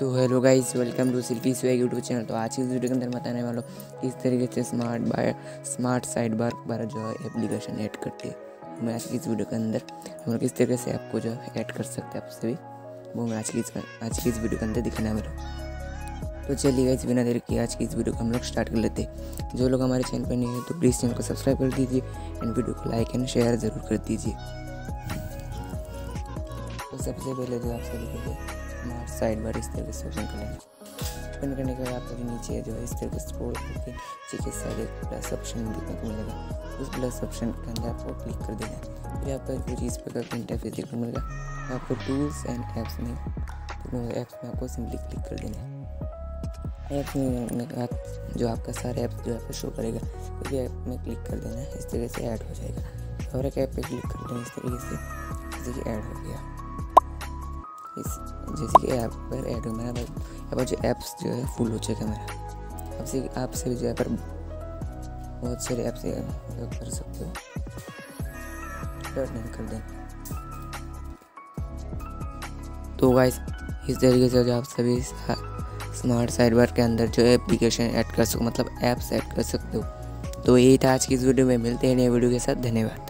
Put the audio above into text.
तो hello guys welcome to सिल्फी स्वे यूट्यूब चैनल तो आज की इस वीडियो के अंदर बताने वालों किस तरीके से smart by smart side bar पर जो है एप्लीकेशन ऐड करते हैं। मैं आज की इस वीडियो के अंदर हम लोग किस तरीके से आपको जो है ऐड कर सकते हैं आपसे भी वो मैं आज की आज की इस वीडियो के अंदर दिखाने वाला तो चलिए इस बिना देर की आज की इस वीडियो को हम लोग स्टार्ट कर लेते हैं। जो लोग हमारे चैनल पर नहीं है तो प्लीज़ चैनल को सब्सक्राइब कर दीजिए एंड वीडियो को लाइक एंड शेयर ज़रूर कर दीजिए। तो सबसे पहले जो आपसे दिखेंगे स्मार्ट साइड बार इस तरीके से ओपन कर लेंगे ओपन करने के बाद आपको नीचे जो है, इस तरीके से स्क्रॉल करके नीचे के एक प्लस ऑप्शन देखने को मिलेगा उस प्लस ऑप्शन के अंदर आपको क्लिक कर देना है। फिर आपको कुछ इस प्रकार का इंटरफेस देखने को मिलेगा तो आपको टूल्स एंड ऐप्स में ऐप्स में आपको सिंपली क्लिक कर देना है। ऐप्स में आप, जो आपका सारे ऐप जो आपको शो करेगा कोई भी ऐप में क्लिक कर देना है। इस तरीके से ऐड हो जाएगा। और एक ऐप पे क्लिक कर देना इस तरीके से, जैसे कि ऐड हो गया। इस जैसे कि ऐप पर ऐड हो मेरा यहाँ पर जो ऐप्स जो है फुल हो चुका है मेरा। आपसे आपसे भी जो है पर बहुत सारे ऐप्स कर सकते हो। कर दें तो गाइस इस तरीके से जो आप सभी स्मार्ट साइड बार के अंदर जो एप्लीकेशन ऐड कर सको मतलब ऐप्स ऐड कर सकते हो। तो यही था आज की इस वीडियो में। मिलते हैं नए वीडियो के साथ। धन्यवाद।